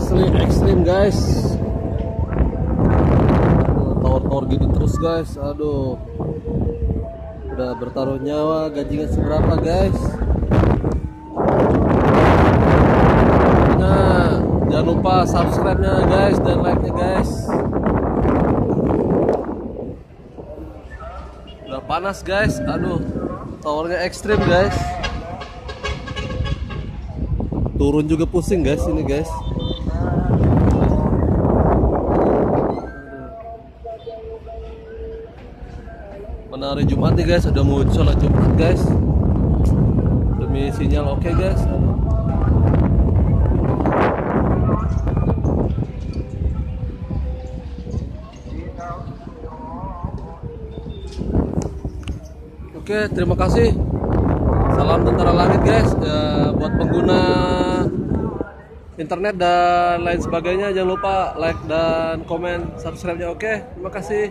asli ekstrim guys. Tower-tower gitu terus guys. Aduh. Udah bertaruh nyawa gajinya seberapa guys? Nah jangan lupa subscribe nya guys dan like nya guys. Udah panas guys. Aduh towernya ekstrim guys. Turun juga pusing guys ini guys Mana hari Jumat nih guys, udah mau sholat Jumat guys. Demi sinyal oke guys. Oke, terima kasih. Salam Tentara Langit guys. Ya, Buat pengguna internet dan lain sebagainya. Jangan lupa like dan komen subscribe-nya. Oke Terima kasih